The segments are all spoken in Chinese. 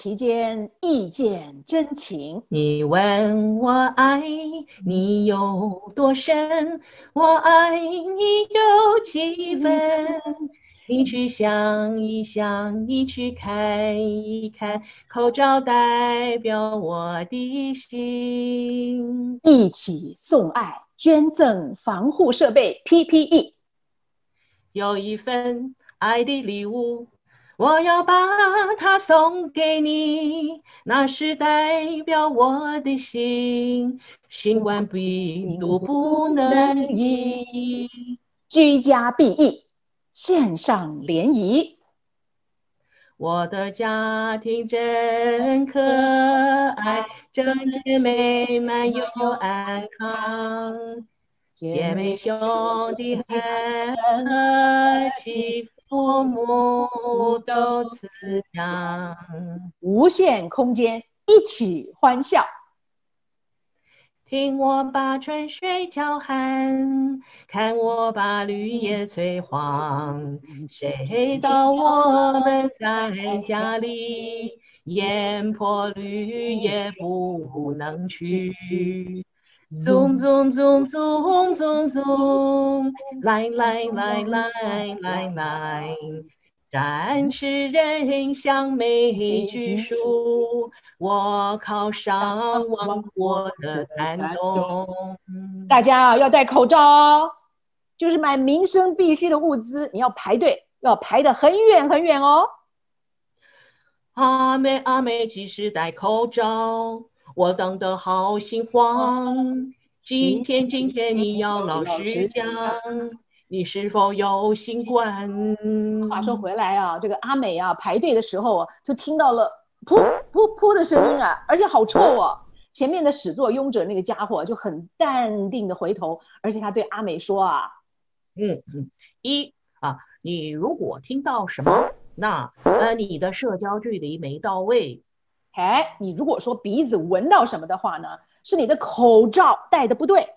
情期间，意见真情。你问我爱你有多深，我爱你有几分？你去想一想，你去看一看，口罩代表我的心。一起送爱，捐赠防护设备 PPE。有一份爱的礼物，我要把它送给你，那是代表我的心。新冠病毒不能移，居家避疫。线上联谊，我的家庭真可爱，整洁美满又安康，姐妹兄弟很和气，父母都慈祥，无限空间一起欢笑。听我把春水叫寒，看我把绿叶催黄。谁道我们在家里，烟破绿叶不能去。Zum zoom zoom zoom zoom zum，来来来来来来。展示人像美举书，我考上王国的感动。大家啊，要戴口罩哦，就是买民生必需的物资，你要排队，要排得很远很远哦。阿妹阿妹，及时戴口罩，我等得好心慌。今天今天你要老实讲。你是否有新冠？话说回来啊，这个阿美啊，排队的时候啊，就听到了噗噗噗的声音啊，而且好臭啊！前面的始作俑者那个家伙就很淡定的回头，而且他对阿美说啊，嗯嗯，一啊，你如果听到什么，那呃，你的社交距离没到位。哎，你如果说鼻子闻到什么的话呢，是你的口罩戴的不对。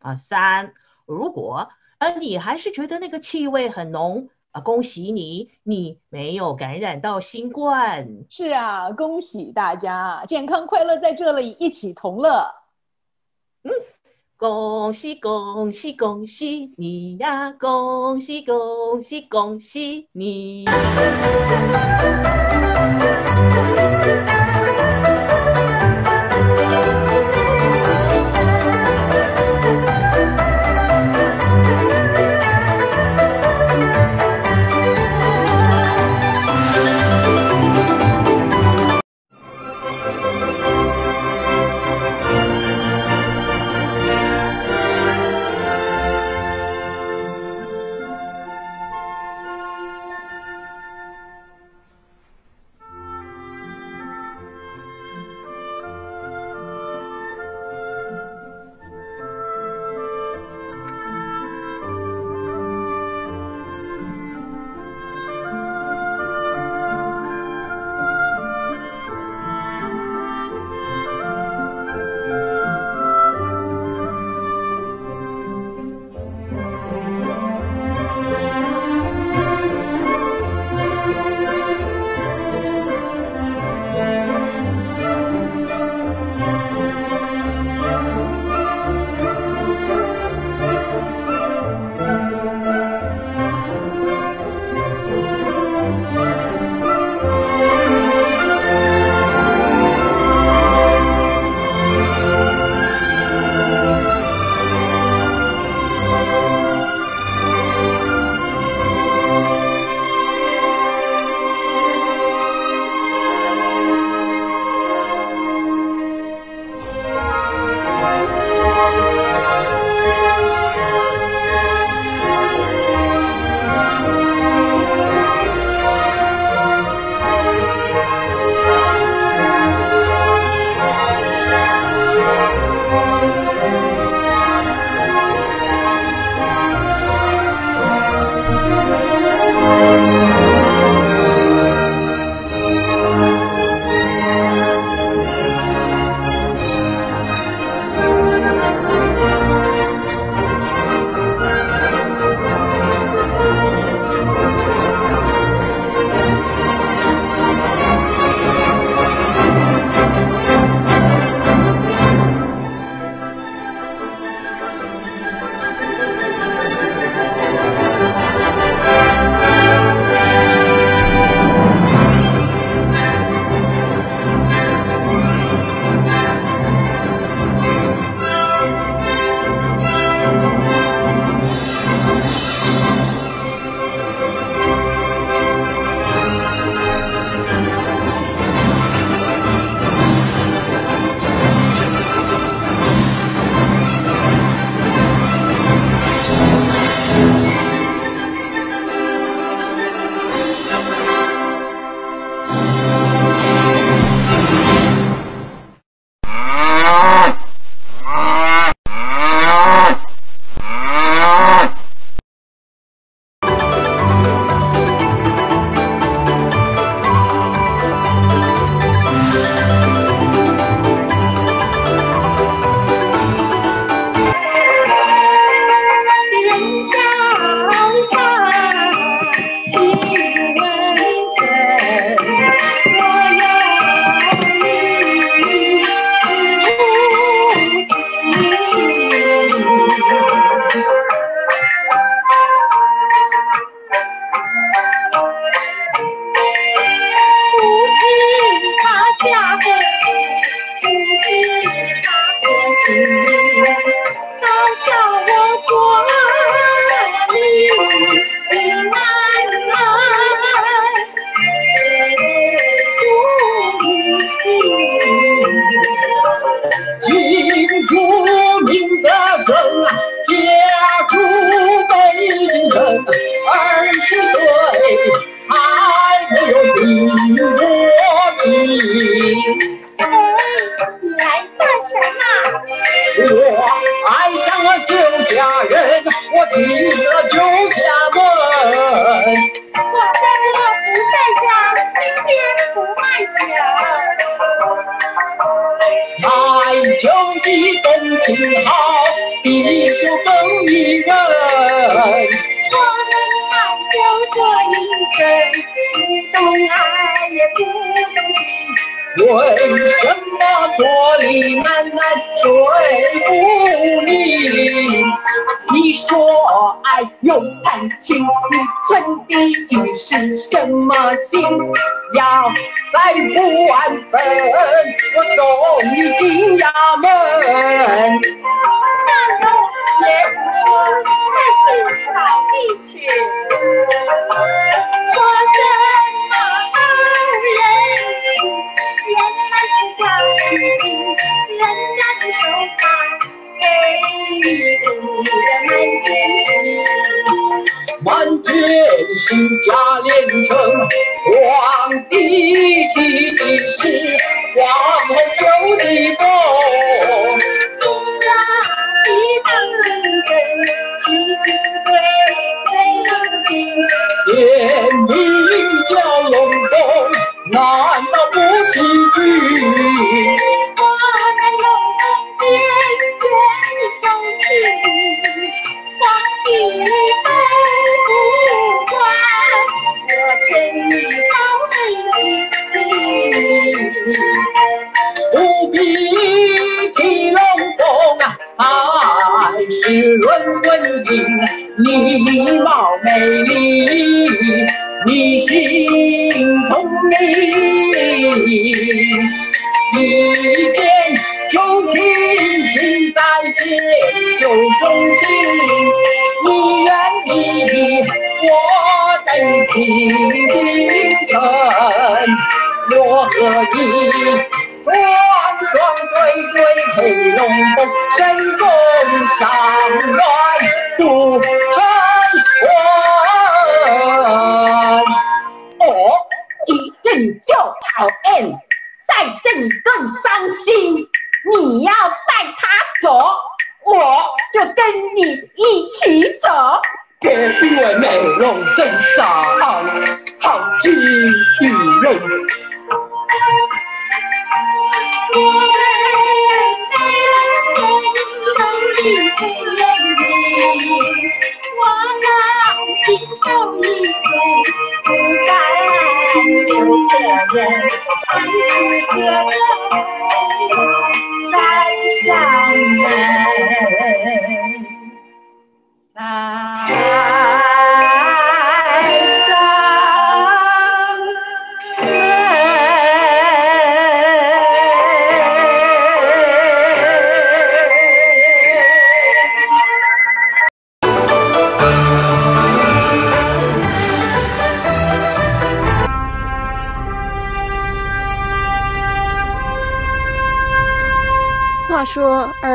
啊，三，如果。呃你还是觉得那个气味很浓啊？恭喜你，你没有感染到新冠。是啊，恭喜大家，健康快乐在这里一起同乐。嗯，恭喜恭喜恭喜你呀！恭喜恭喜恭喜你。一家连城。有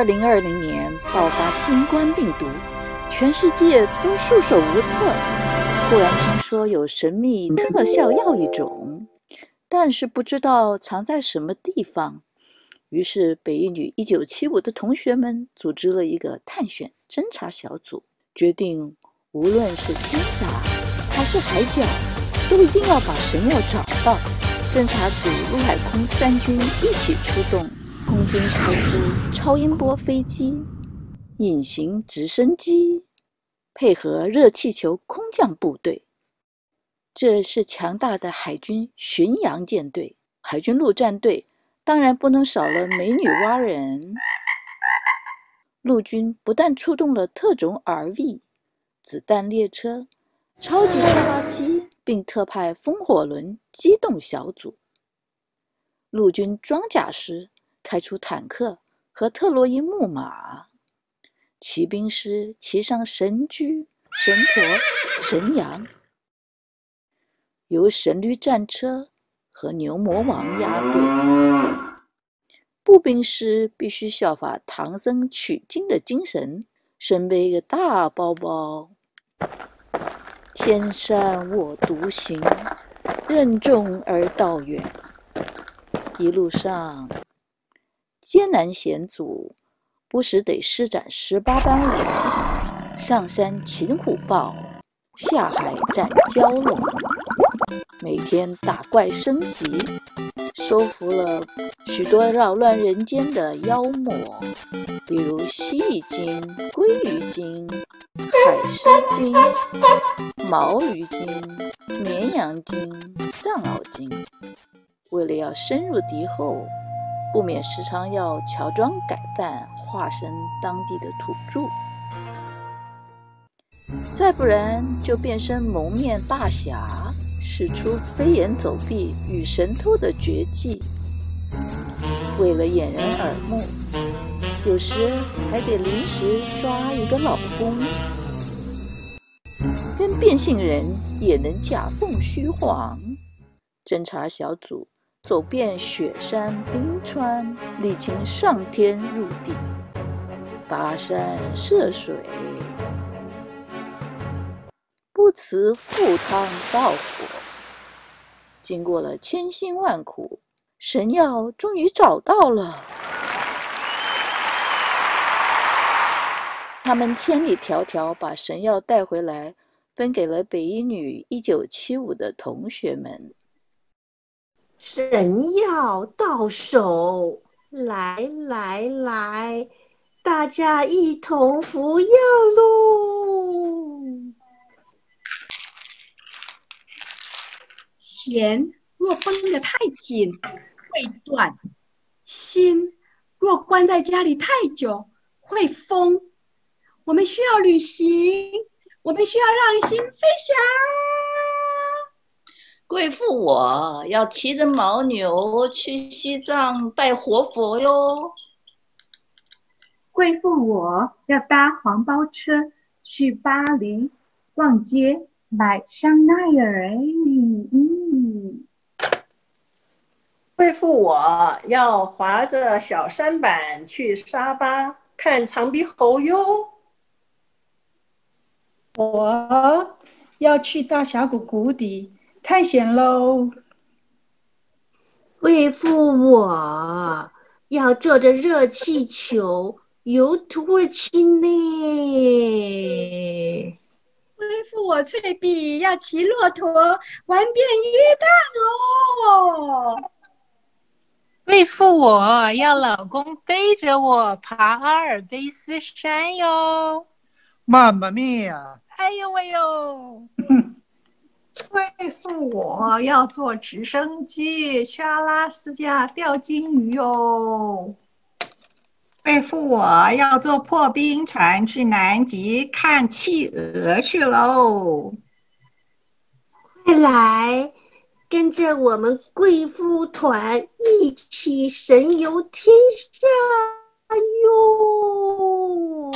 二零二零年爆发新冠病毒，全世界都束手无策。忽然听说有神秘特效药一种，但是不知道藏在什么地方。于是，北一女一九七五的同学们组织了一个探险侦查小组，决定无论是天涯还是海角，都一定要把神药找到。侦察组陆海空三军一起出动。空军开出超音波飞机、隐形直升机，配合热气球空降部队。这是强大的海军巡洋舰队，海军陆战队当然不能少了美女蛙人。陆军不但出动了特种 RV、子弹列车、超级拖拉机，并特派风火轮机动小组。陆军装甲师。开出坦克和特洛伊木马，骑兵师骑上神驹、神驼、神羊，由神驴战车和牛魔王押队。步兵师必须效法唐僧取经的精神，身背一个大包包，千山我独行，任重而道远。一路上。艰难险阻，不时得施展十八般武艺，上山擒虎豹，下海斩蛟龙，每天打怪升级，收服了许多扰乱人间的妖魔，比如蜥蜴精、鲑鱼精、海狮精、毛驴精、绵羊精、藏獒精。为了要深入敌后。不免时常要乔装改扮，化身当地的土著；再不然就变身蒙面大侠，使出飞檐走壁与神偷的绝技。为了掩人耳目，有时还得临时抓一个老公，跟变性人也能假凤虚凰。侦查小组。走遍雪山冰川，历经上天入地，跋山涉水，不辞赴汤蹈火。经过了千辛万苦，神药终于找到了。他们千里迢迢把神药带回来，分给了北一女一九七五的同学们。神药到手，来来来，大家一同服药喽。弦若绷得太紧会断，心若关在家里太久会疯。我们需要旅行，我们需要让心飞翔。贵妇，我要骑着牦牛去西藏拜活佛哟。贵妇，我要搭黄包车去巴黎逛街买香奈儿。嗯。贵妇，我要划着小舢板去沙巴看长鼻猴哟。我要去大峡谷谷底。探险喽！为父，我要坐着热气球游土耳其呢。为父，我翠碧要骑骆驼玩遍约旦哦。为父，我要老公背着我爬阿尔卑斯山哟。妈妈咪呀！哎呦喂呦！贵妇，我要坐直升机去阿拉斯加钓金鱼哟。贵妇，我要坐破冰船去南极看企鹅去喽。快来，跟着我们贵妇团一起神游天下哟！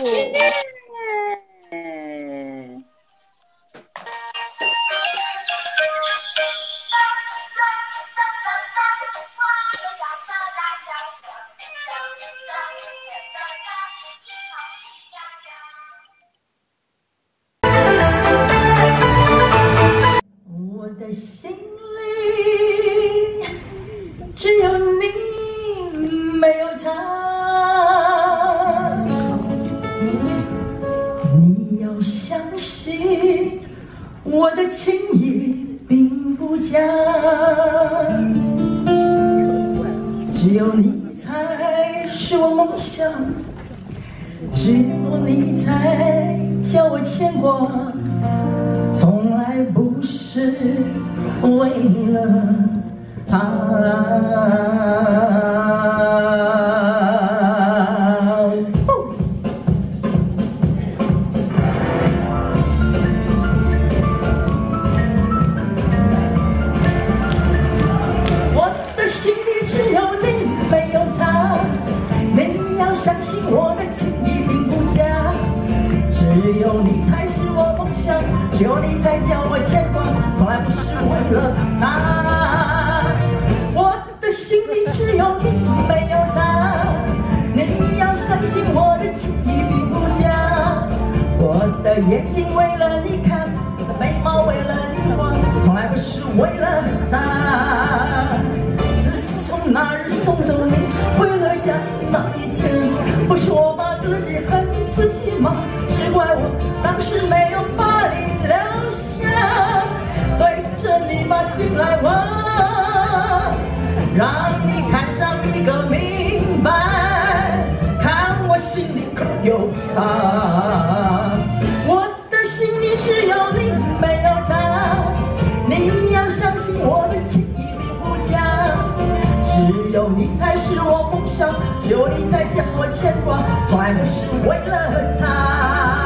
只有你才是我梦想，他。我的心里只有你，没有他。你要相信我的情意并不假，只有你才是我梦想，只有你才将我牵挂，从来不是为了他。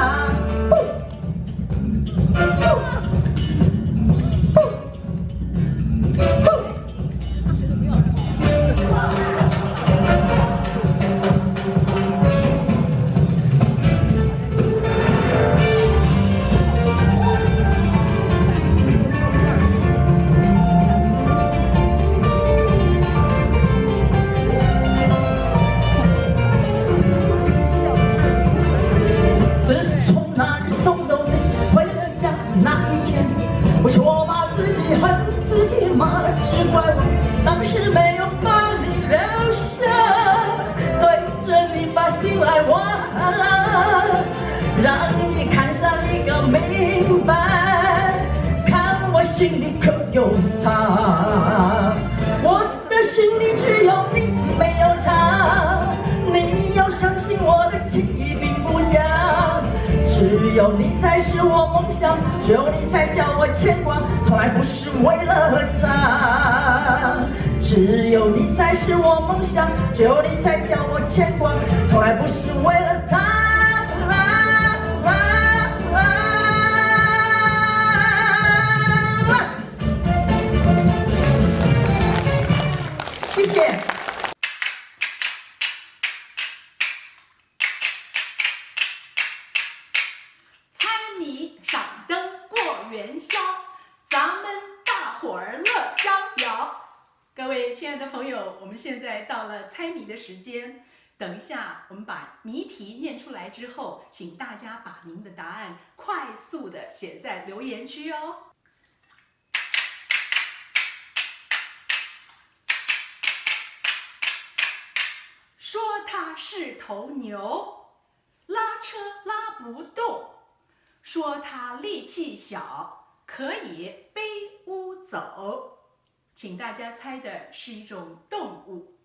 想，只有你才叫我牵挂，从来不是为了他。谢谢。猜谜掌灯过元宵，亲爱的朋友，我们现在到了猜谜的时间。等一下，我们把谜题念出来之后，请大家把您的答案快速的写在留言区哦。说它是头牛，拉车拉不动；说它力气小，可以背屋走。请大家猜的是一种动物。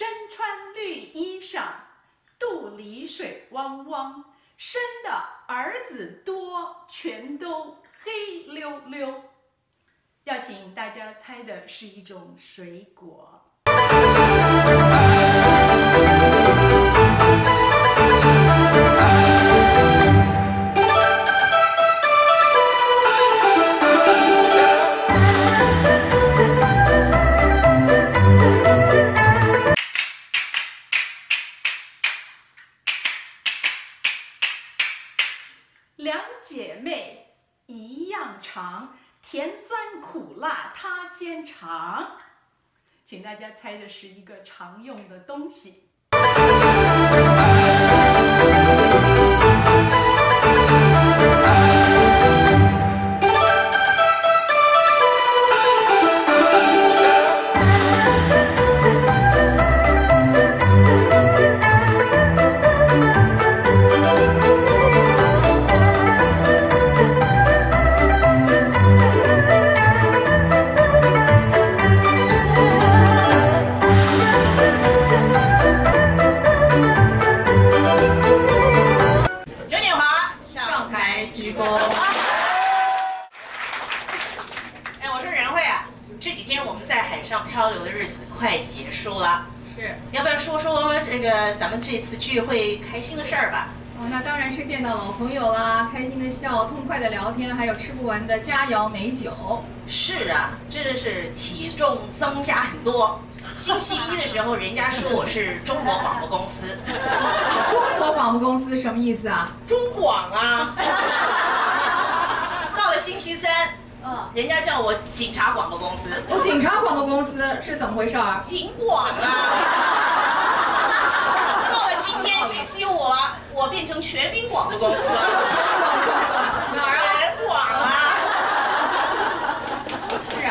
身穿绿衣裳，肚里水汪汪，生的儿子多，全都黑溜溜。要请大家猜的是一种水果。请大家猜的是一个常用的东西。朋友啦，开心的笑，痛快的聊天，还有吃不完的佳肴美酒。是啊，真的是体重增加很多。星期一的时候，人家说我是中国广播公司，中国广播公司什么意思啊？中广啊。到了星期三，嗯，人家叫我警察广播公司。我警察广播公司是怎么回事儿？警广啊。到了今天星期五了，我变成全民广播公司了。哪儿啊？全广啊。是啊。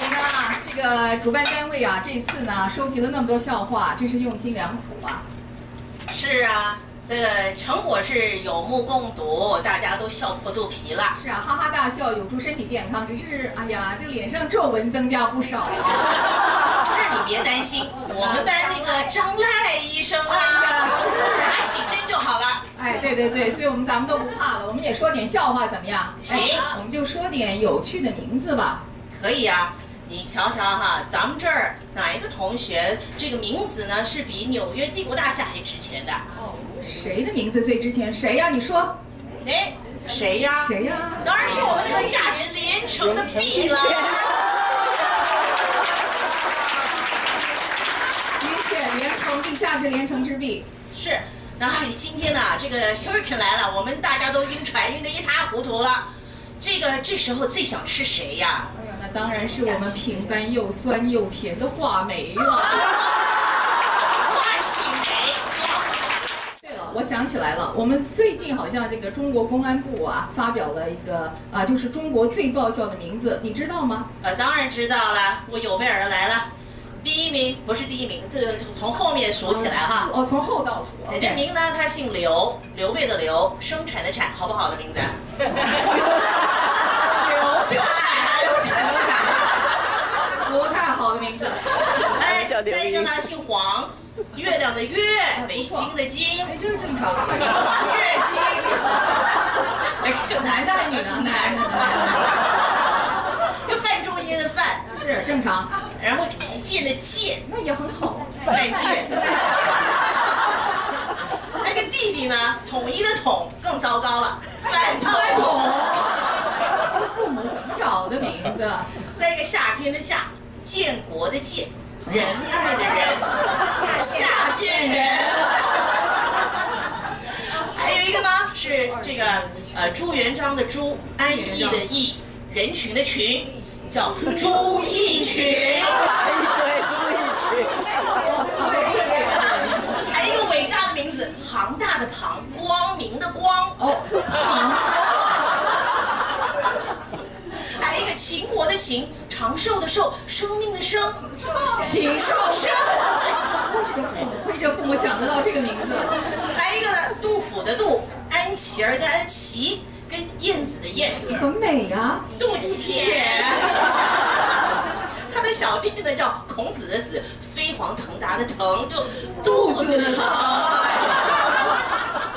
我 们啊，这个主办单位啊，这一次呢，收集了那么多笑话，真是用心良苦啊。是啊，这个成果是有目共睹，大家都笑破肚皮了。是啊，哈哈大笑有助身体健康，只是哎呀，这脸上皱纹增加不少啊。这你别担心，我们班那个张赖医生啊，打起针就好了。哎，对对对，所以我们咱们都不怕了，我们也说点笑话怎么样？行哎我们就说点有趣的名字吧。可以啊，你瞧瞧哈，咱们这儿哪一个同学这个名字呢是比纽约帝国大厦还值钱的？哦，谁的名字最值钱？谁呀？你说。哎，谁呀？谁呀？当然是我们那个价值连城的 B 了。的确，连城必价是连城之必。是，那哎，今天呢，这个 Hurricane 来了，我们大家都晕船晕得一塌糊涂了。这个这时候最想吃谁呀？哎呀，那当然是我们平凡又酸又甜的话梅了。花喜梅。对了，我想起来了，我们最近好像这个中国公安部啊发表了一个啊，就是中国最爆笑的名字，你知道吗？呃，当然知道了，我有备而来了。第一名不是第一名，这个从后面数起来哈。哦，从后倒数。哎这名呢，他姓刘，刘备的刘，生产的产，好不好的名字？刘刘产，刘产，刘产。不太好的名字。哎，再一个呢，姓黄，月亮的月，北京的京。哎，这个正常。月经。男的还是女的？男的，男的。又范仲淹的范，是正常。然后击剑的剑，那也很好。范建。那个弟弟呢，统一的统更糟糕了，范统。范统。父母怎么找的名字？再一个夏天的夏，建国的建，仁爱的仁，夏建人。还有一个呢是这个呃朱元璋的朱，安逸的逸，人群的群，叫朱一群。对，朱义群。还有一个伟大的名字，庞大的庞，光明的光。哦，庞。还有一个秦国的秦，长寿的寿，生命的生，秦寿生。这个父母亏这父母想得到这个名字。还有一个呢，杜甫的杜，安琪儿的安琪，跟燕子的燕。很美呀、杜潜。他的小弟呢叫孔子的子，飞黄腾达的腾，就肚子疼。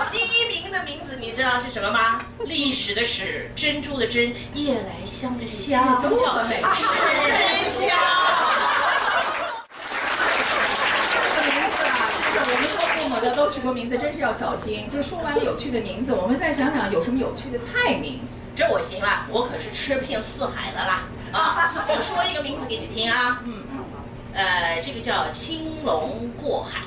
第一名的名字你知道是什么吗？历史的史，珍珠的珍，夜来香的香，都叫美史真香。这个名字啊，真是我们说父母的都取过名字，真是要小心。就说完了有趣的名字，我们再想想有什么有趣的菜名。这我行了，我可是吃遍四海的啦！啊，我说一个名字给你听啊，嗯，呃，这个叫青龙过海。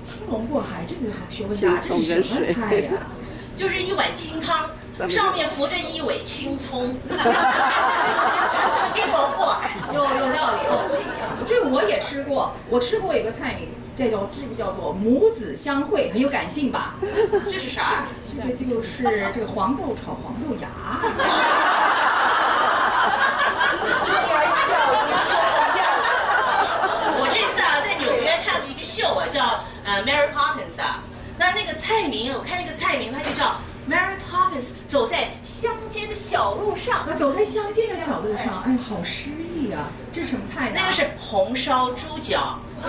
青龙过海，这个好学问大，这是什么菜呀？就是一碗清汤，上面浮着一尾青葱。青龙过海，有有道理哦。这个这个我也吃过，我吃过一个菜名，这叫这个叫做母子相会，很有感性吧？这是啥？这个就是这个黄豆炒黄豆芽。我这次啊，在纽约看了一个秀啊，叫呃 Mary Poppins 啊。那那个菜名，我看那个菜名，它就叫 Mary Poppins 走在乡间的小路上。那走在乡间的小路上，哎，好诗意啊！这是什么菜呢？那个是红烧猪脚，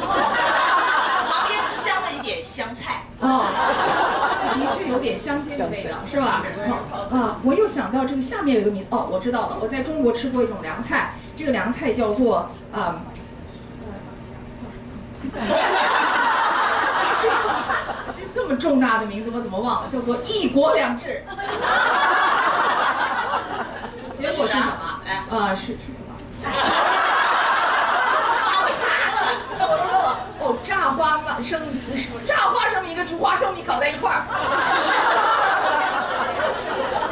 一点香菜。哦，的确有点香煎的味道，是吧？啊，我又想到这个下面有一个名哦，我知道了，我在中国吃过一种凉菜，这个凉菜叫做啊，呃，叫什么？这这么重大的名字我怎么忘了？叫做一国两制。结果是什么？啊，是是什么？我知道了，哦，炸花嘛生炸花生米跟煮花生米烤在一块儿。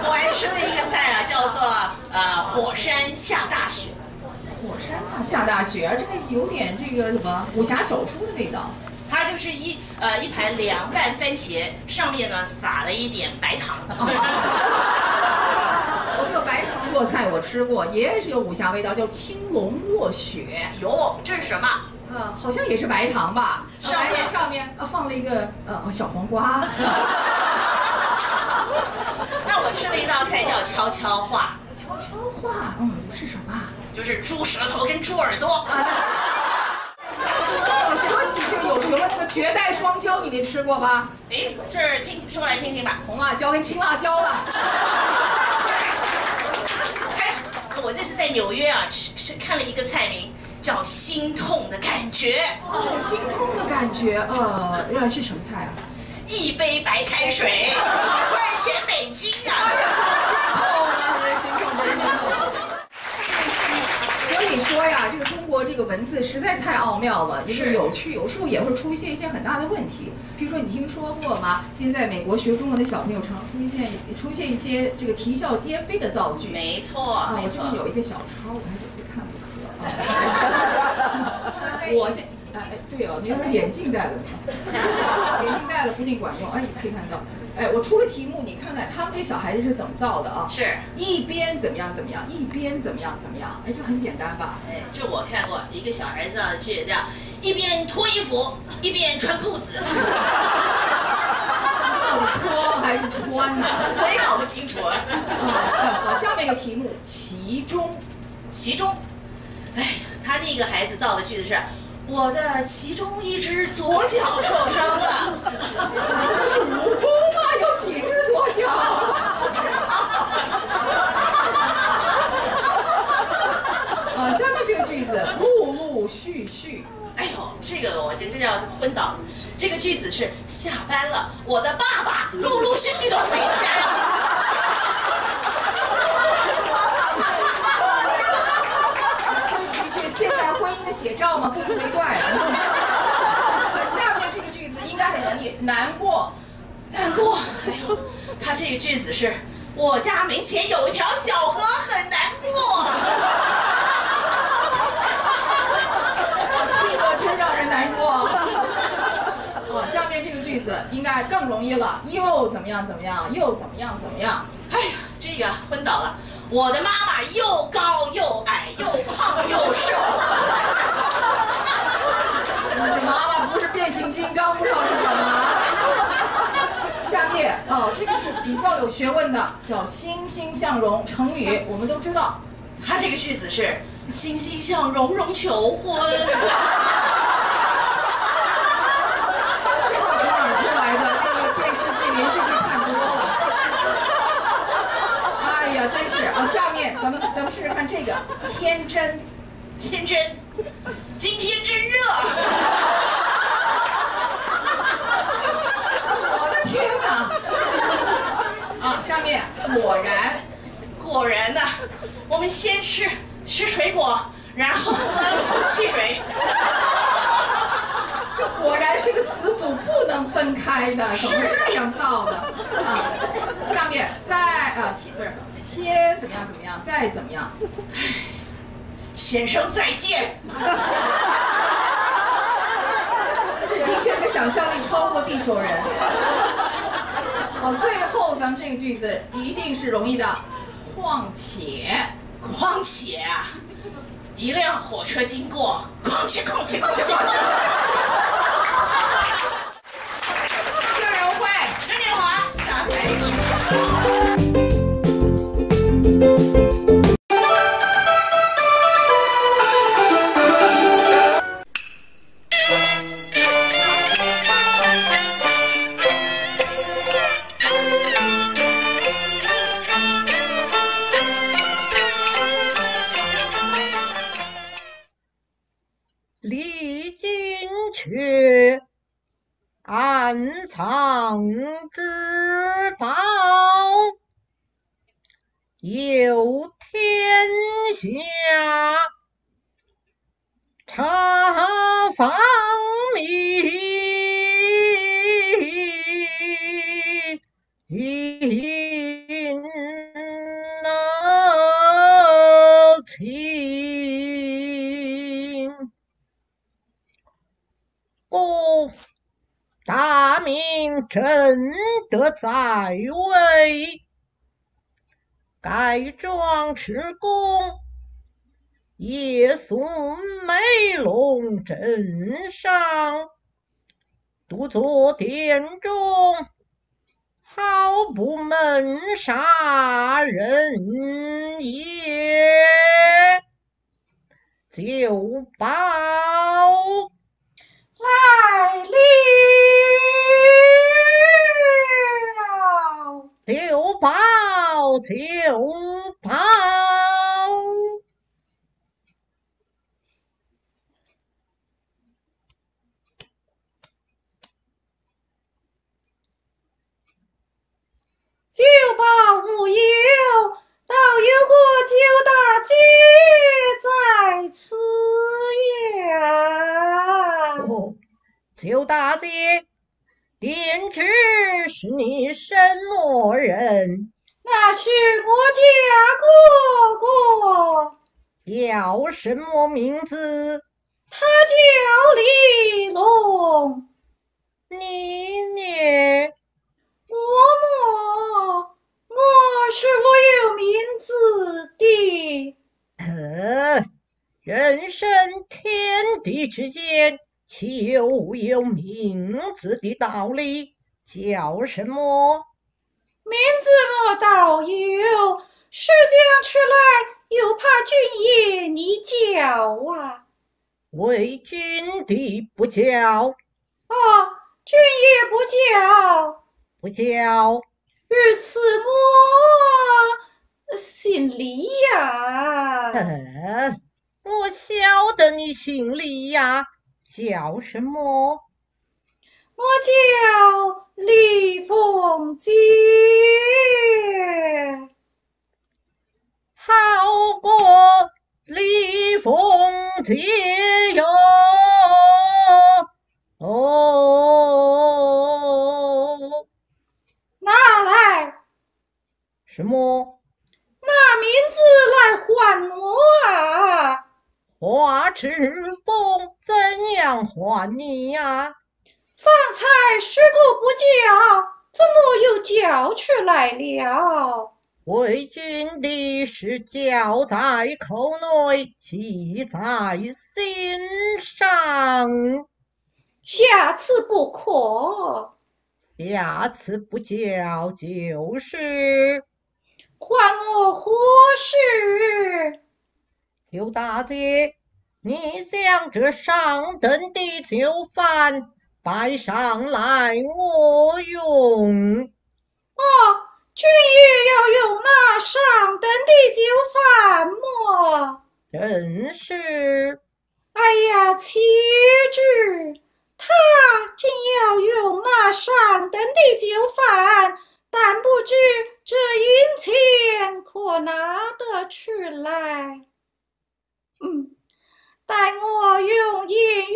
我还吃了一个菜啊，叫做呃火山下大雪。火山啊，下大雪啊，这个有点这个什么武侠小说的味道。它就是一呃一盘凉拌番茄，上面呢撒了一点白糖。我这个白糖做菜我吃过，也是有武侠味道，叫青龙卧雪。哟，这是什么？呃，好像也是白糖吧？上面上面呃放了一个呃小黄瓜。那我吃了一道菜叫悄悄话。悄悄话，嗯，是什么？就是猪舌头跟猪耳朵。我 说起这个有学问，那个绝代双骄你没吃过吧？哎，这儿听说来听听吧。红辣椒跟青辣椒的。哎，我这是在纽约啊，吃吃看了一个菜名叫“心痛的感觉”。哦，心痛的感觉，呃，要是什么菜啊？一杯白开水，五块钱美金啊！哎呀，真心痛啊，真心痛，真心痛。所以说呀，这个中国这个文字实在太奥妙了，也是有趣，有时候也会出现一些很大的问题。比如说，你听说过吗？现在美国学中文的小朋友常出现出现一些这个啼笑皆非的造句。没错，啊，我没错这边有一个小抄，我还。我现哎哎，对哦，你那个眼镜戴了没有？眼镜戴了不一定管用。哎，你可以看到，哎，我出个题目，你看看他们这小孩子是怎么造的啊？是一边怎么样怎么样，一边怎么样怎么样？哎，这很简单吧？哎，这我看过，一个小孩子啊，这这样一边脱衣服一边穿裤子，到底脱还是穿呢？我也搞不清楚。啊，好，下面一个题目，其中，其中，哎呀，他那个孩子造的句子是。我的其中一只左脚受伤了，这是蜈蚣吗？有几只左脚？不知道啊，下面这个句子，陆陆续续。哎呦，这个我真是要昏倒。这个句子是下班了，我的爸爸陆陆续续的回家了。这是一句现代婚姻的写照吗？不足为怪。呃，下面这个句子应该很容易，难过，难过。哎呦，他这个句子是我家门前有一条小河，很难过。听着真让人难过。好，下面这个句子应该更容易了，又怎么样怎么样，又怎么样怎么样。哎呀，这个昏倒了。我的妈妈又高又矮，又胖又瘦。你的妈妈不是变形金刚，不知道是什么。下面哦，这个是比较有学问的，叫欣欣向荣。成语我们都知道，他这个句子是欣欣向荣荣求婚。这话从哪儿出来的？这个电视剧、连续剧看多了。哎呀，真是啊！下面咱们咱们试试看这个天真，天真，今天真热。我的天哪！啊，下面果然，果然呐、我们先吃吃水果，然后喝汽水。这果然是个词组不能分开的，怎么这样造的啊？下面再啊，不是先怎么样怎么样，再怎么样？先生再见。的确是想象力超过地球人。哦，最后咱们这个句子一定是容易的，况且，况且啊，一辆火车经过，况且况且况且况且。在位，盖庄持弓，夜宿梅龙镇上，独坐殿中，毫不闷杀人也。酒保。来了，保，酒保。酒保无忧，倒有个九大姐在此呀。哦，九大姐，殿知是你什么人？那是我家哥哥，叫什么名字？他叫李龙。你呢？我么？我是我有名字的。呃，人生天地之间，岂有有名字的道理？叫什么？名字我倒有，是将出来，又怕君爷你叫啊。为君的不叫，啊，君爷不叫，不叫，如此我姓李呀。呃，我晓得你姓李呀，叫什么？我叫李凤姐，好过李凤姐哟。哦，拿来什么？拿名字来还我啊！花赤凤怎样还你呀？方才师哥不叫，怎么又叫出来了？为君的事教在口内，记在心上。下次不可，下次不叫就是。还我何事？刘大姐，你将这上等的酒饭摆上来，我用。哦，君爷要用那上等的酒饭么？正是。哎呀，岂知他竟要用那上等的酒饭，但不知这银钱可拿得出来。嗯，待我用言语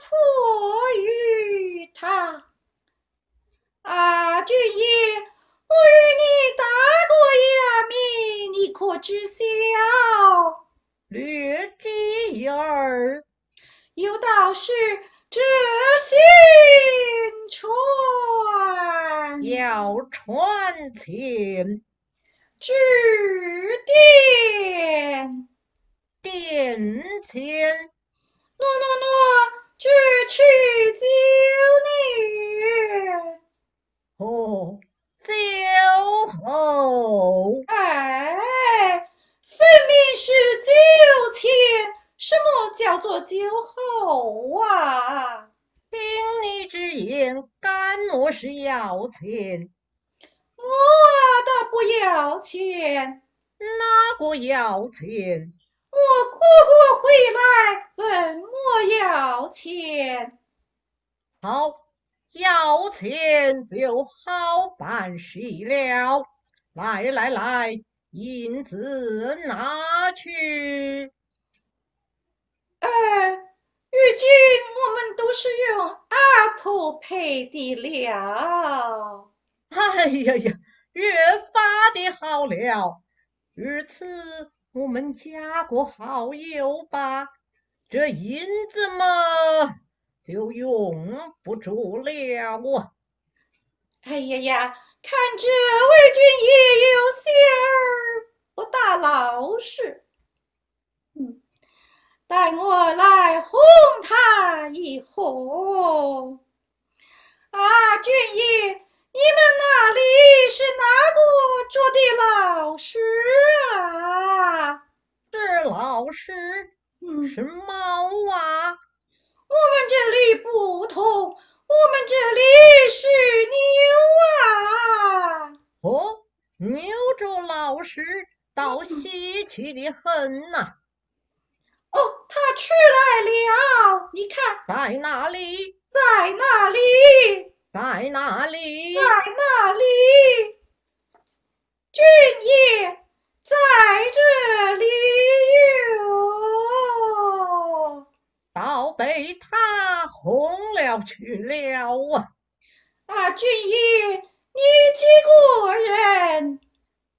破于他。啊，俊爷，我与你打过哑谜，你可知晓？略知一二。有道是这心传，要传情，指点点钱。诺诺诺，只取九年。哦，酒后。哎，分明是酒前。什么叫做酒后啊？听你之言，干么是要钱？我倒不要钱。哪个要钱？我哥哥回来问我要钱。好，要钱就好办事了。来来来，银子拿去。呃，如今我们都是用 Apple Pay 的了。哎呀呀，越发的好了。如此，我们加个好友吧。这银子嘛，就用不住了啊。哎呀呀，看这魏军也有些儿不大老实。嗯，待我来哄他一哄。啊，俊爷，你们那里是哪个做的老师啊？是老师，是猫啊。我们这里不同，我们这里是牛啊。哦，牛州老师倒稀奇的很呐、哦，他出来了，你看，在哪里？在哪里？在哪里？在哪里？俊逸在这里哟。倒被他哄了去了啊！啊，俊逸，你几个人？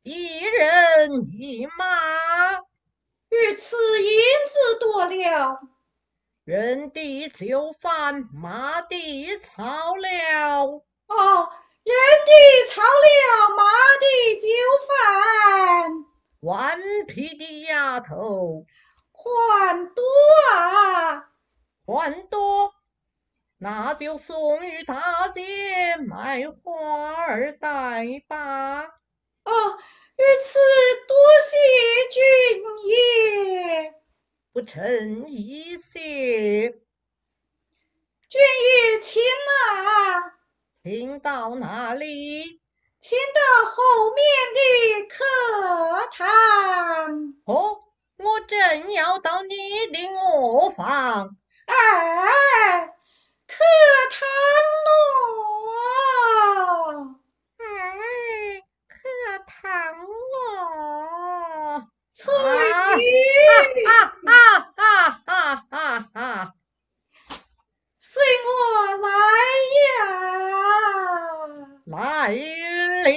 一人一马，如此银子多了。人的就饭，马地草了。哦，人地草料，马的就饭，顽皮的丫头，还多啊！还多，那就送与大姐买花儿戴吧。哦，如此多谢君爷。不成一些，俊爷请啊，请到哪里？请到后面的课堂。哦，我正要到你的卧房。哎，课堂咯。哎，课堂哦。翠玉，啊啊啊啊啊啊！随我来呀！来了。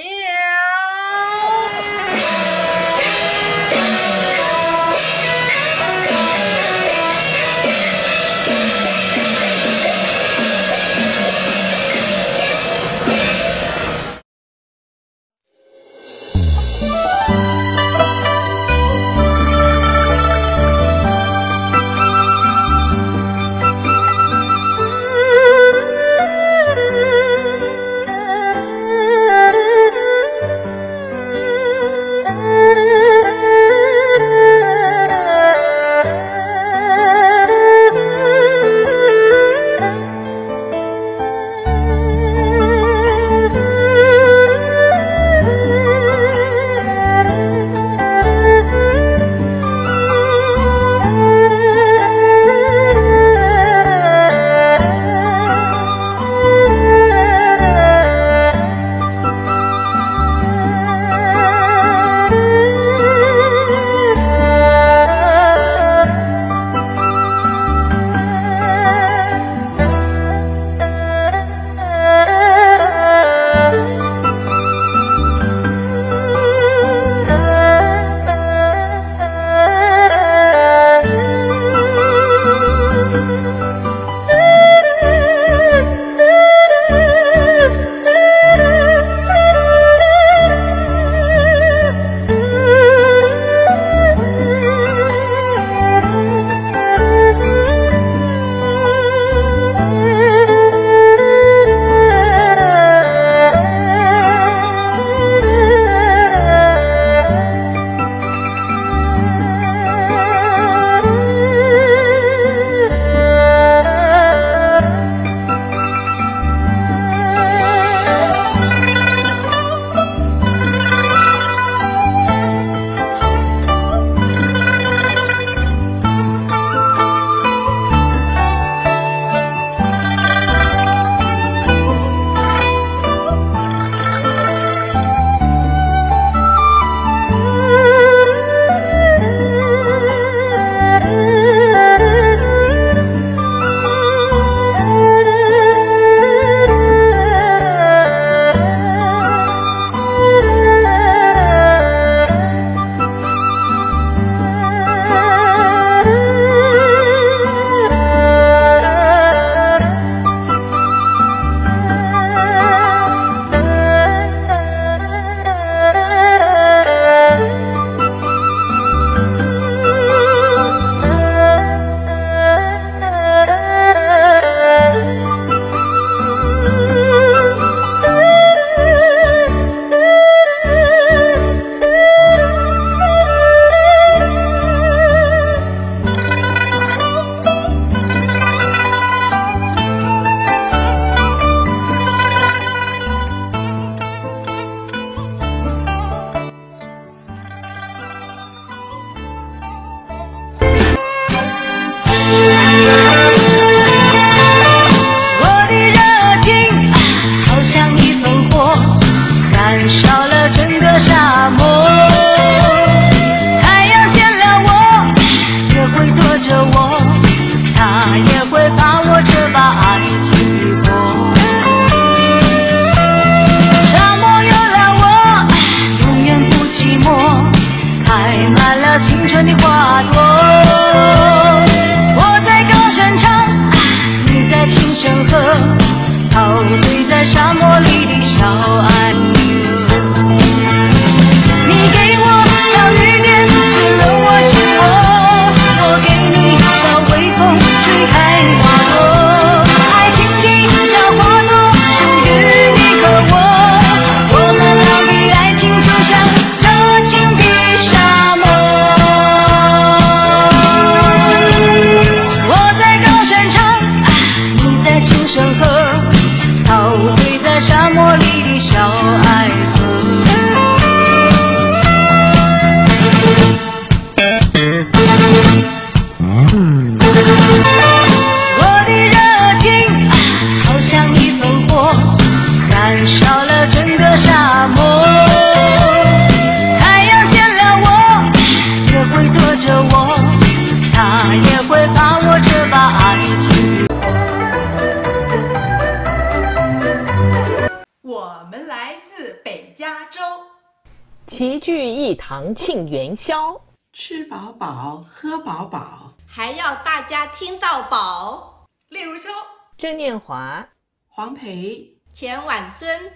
聚一堂庆元宵，吃饱饱，喝饱饱，还要大家听到饱。例如秋，郑念华、黄培、钱婉生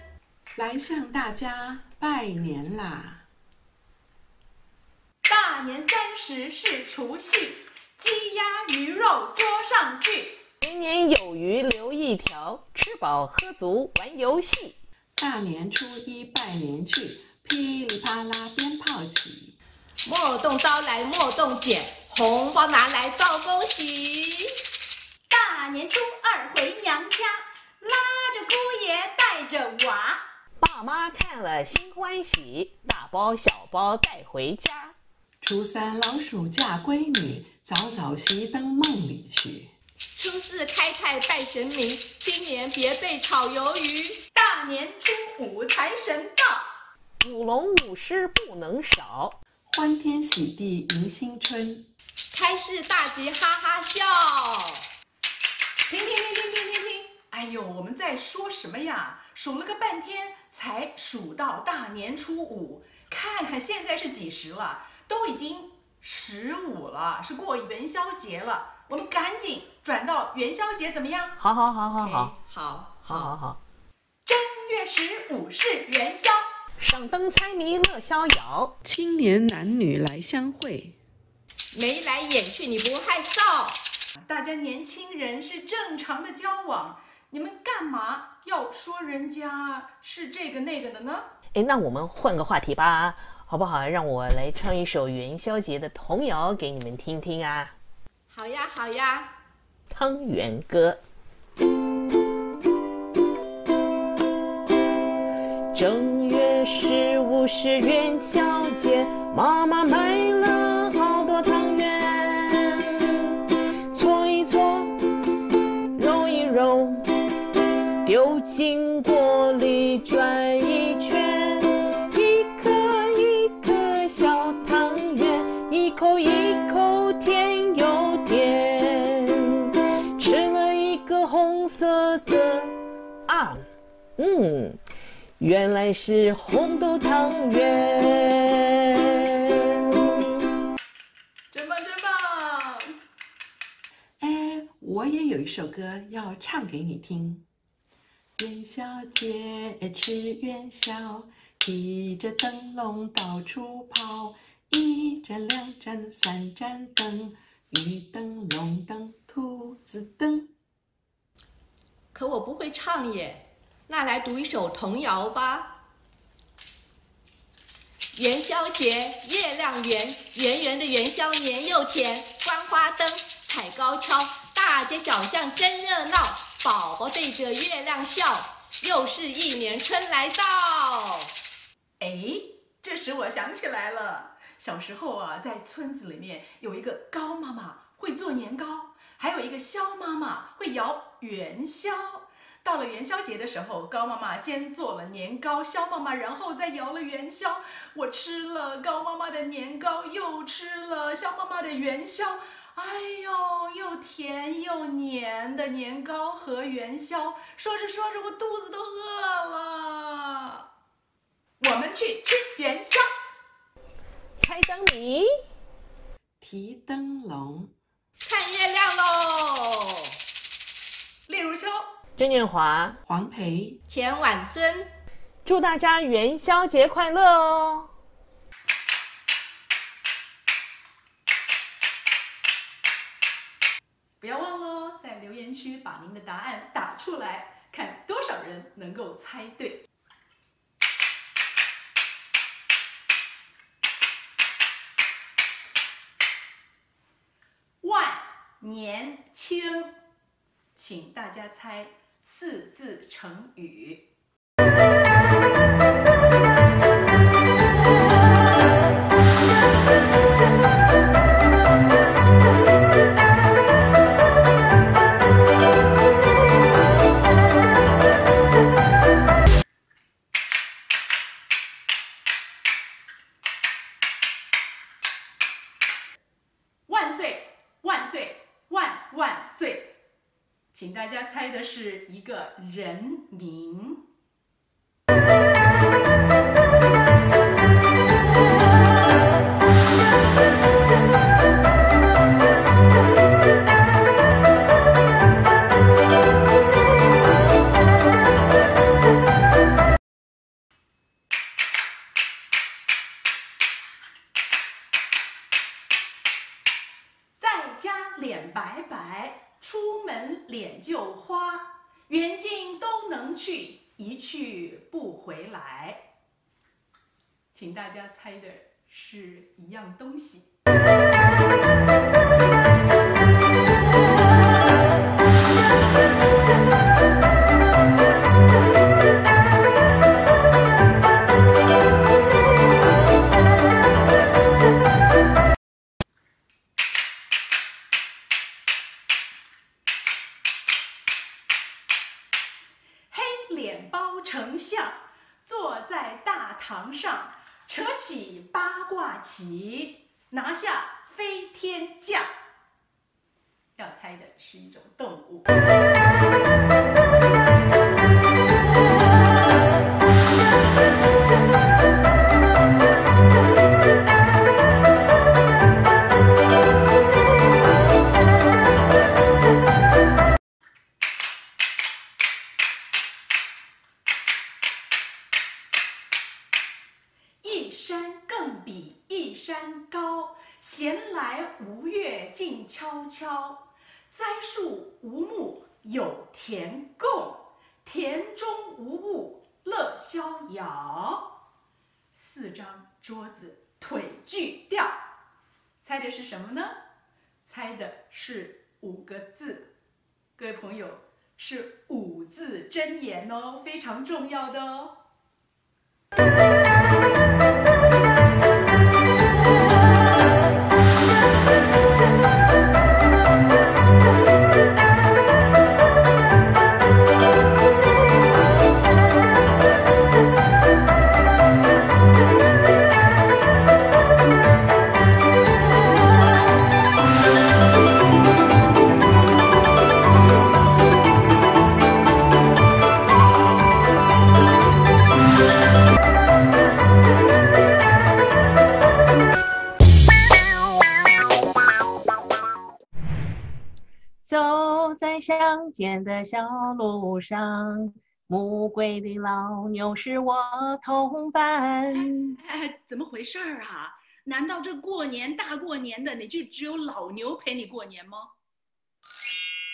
来向大家拜年啦！大年三十是除夕，鸡鸭鱼肉桌上聚。年年有余留一条，吃饱喝足玩游戏。大年初一拜年去，噼里啪啦鞭炮起。莫动刀来莫动剪，红包拿来报恭喜。大年初二回娘家，拉着姑爷带着娃。爸妈看了心欢喜，大包小包带回家。初三老鼠嫁闺女，早早熄灯梦里去。初四开菜拜神明，今年别被炒鱿鱼。大年初五财神到，舞龙舞狮不能少，欢天喜地迎新春。开市大吉哈哈笑。停停停停停停停！哎呦，我们在说什么呀？数了个半天才数到大年初五，看看现在是几时了？都已经十五了，是过元宵节了。我们赶紧转到元宵节怎么样？好好好好好，好，好好好。正月十五是元宵，上灯猜谜乐逍遥，青年男女来相会。眉来眼去你不害臊。大家年轻人是正常的交往，你们干嘛要说人家是这个那个的呢？哎，那我们换个话题吧，好不好？让我来唱一首元宵节的童谣给你们听听啊。好呀，好呀。汤圆歌。正是元宵节，妈妈买原来是红豆汤圆，真棒真棒！哎，我也有一首歌要唱给你听。元宵节吃元宵，提着灯笼到处跑，一盏两盏三盏灯，鱼灯龙灯兔子灯。可我不会唱耶。那来读一首童谣吧。元宵节月亮圆，圆圆的元宵年又甜，观花灯，踩高跷，大街小巷真热闹，宝宝对着月亮笑，又是一年春来到。哎，这时我想起来了，小时候啊，在村子里面有一个高妈妈会做年糕，还有一个肖妈妈会摇元宵。到了元宵节的时候，高妈妈先做了年糕，肖妈妈然后再摇了元宵。我吃了高妈妈的年糕，又吃了肖妈妈的元宵。哎呦，又甜又黏的年糕和元宵。说着说着，我肚子都饿了。我们去吃元宵，猜灯谜，提灯笼，看月亮喽。例如秋、郑念华、黄培、钱婉孙，祝大家元宵节快乐哦！不要忘了在留言区把您的答案打出来，看多少人能够猜对。万年青，请大家猜四字成语。回来。请大家猜的是一样东西。卦旗，拿下飞天将。要猜的是一种动物。栽树无木有田共，田中无物乐逍遥。四张桌子腿锯掉，猜的是什么呢？猜的是五个字。各位朋友，是五字真言哦，非常重要的哦。间的小路上，木归的老牛是我同伴。哎，怎么回事儿啊？难道这过年大过年的，你就只有老牛陪你过年吗？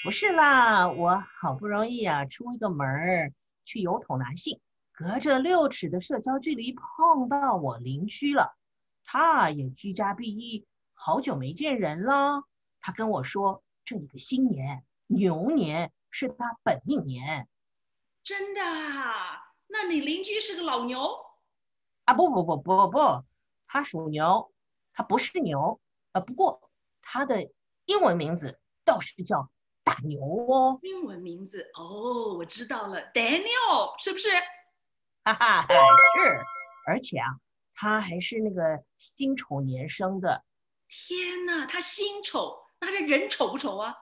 不是啦，我好不容易啊出一个门儿去邮筒拿信，隔着六尺的社交距离碰到我邻居了，他也居家避疫，好久没见人了。他跟我说，这里的新年牛年是他本命年真的啊？那你邻居是个老牛？啊！不不不不不，他属牛，他不是牛，呃，不过他的英文名字倒是叫大牛哦。英文名字哦，我知道了，Daniel 是不是？哈哈，是，而且啊，他还是那个辛丑年生的。天哪，他辛丑，那他人丑不丑啊？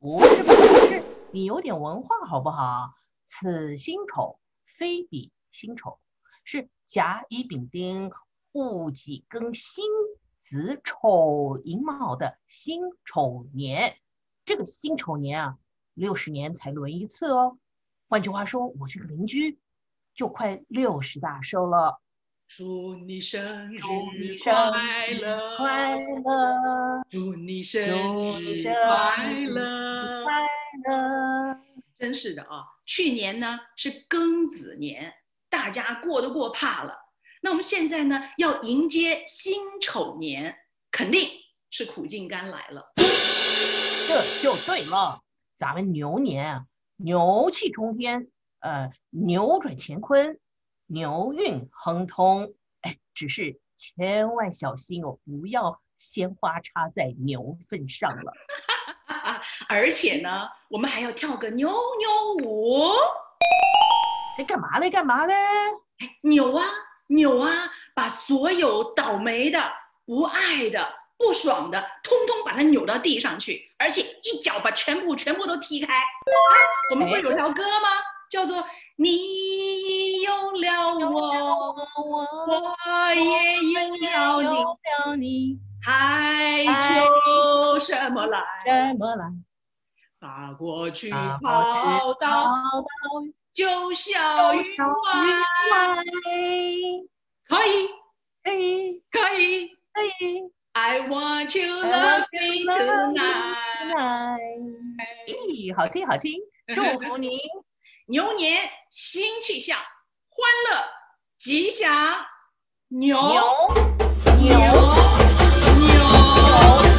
不是不是不是，你有点文化好不好？此辛丑非彼辛丑，是甲乙丙丁戊己庚辛子丑寅卯的辛丑年。这个辛丑年啊，六十年才轮一次哦。换句话说，我这个邻居就快六十大寿了。祝你生日快乐，快乐，祝你生日快乐，快乐。真是的啊！去年呢是庚子年，大家过都过怕了。那我们现在呢要迎接辛丑年，肯定是苦尽甘来了。这就对了，咱们牛年啊，牛气冲天，呃，扭转乾坤，牛运亨通。哎，只是千万小心哦，不要鲜花插在牛粪上了。而且呢，我们还要跳个扭扭舞。哎，干嘛嘞？干嘛嘞？哎，扭啊扭啊，把所有倒霉的、不爱的、不爽的，通通把它扭到地上去，而且一脚把全部全部都踢开。啊，我们不是有条歌吗？叫做“你用了我，我也用了你，还求什么来？什么来？把过去抛到抛九霄云外。可以，可以，可以，可以。I want you love me tonight。咦，好听好听，祝福您牛年新气象，欢乐吉祥，牛。牛。牛。牛。